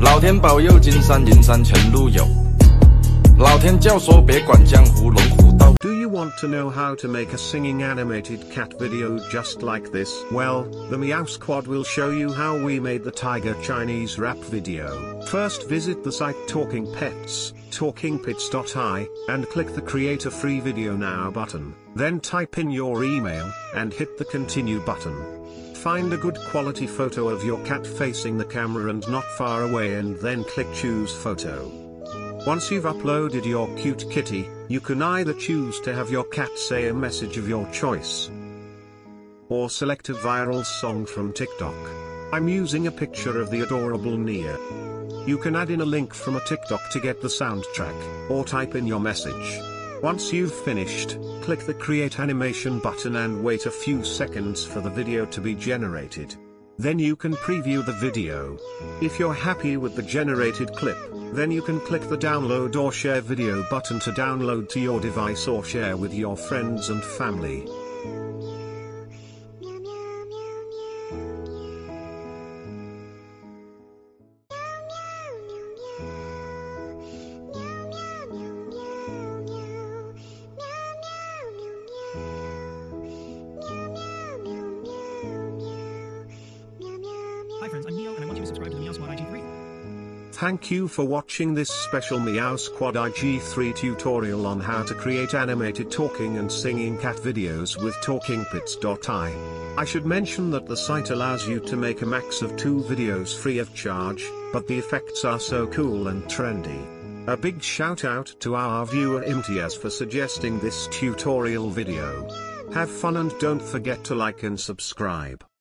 老天保佑金山银山全路有，老天教唆别管江湖龙虎斗。Do you want to know how to make a singing animated cat video just like this? Well, the Meow Squad will show you how we made the tiger Chinese rap video. First visit the site Talking Pets, talkingpets.ai, and click the create a free video now button. Then type in your email, and hit the continue button. Find a good quality photo of your cat facing the camera and not far away and then click Choose Photo. Once you've uploaded your cute kitty, you can either choose to have your cat say a message of your choice or select a viral song from TikTok. I'm using a picture of the adorable Neo. You can add in a link from a TikTok to get the soundtrack, or type in your message. Once you've finished, click the create animation button and wait a few seconds for the video to be generated. Then you can preview the video. If you're happy with the generated clip, then you can click the download or share video button to download to your device or share with your friends and family. Hi friends, I'm Neo and I want you to subscribe to the Meow Squad IG3. Thank you for watching this special Meow Squad IG3 tutorial on how to create animated talking and singing cat videos with TalkingPets.ai. I should mention that the site allows you to make a max of two videos free of charge, but the effects are so cool and trendy. A big shout out to our viewer Imtiaz for suggesting this tutorial video. Have fun and don't forget to like and subscribe.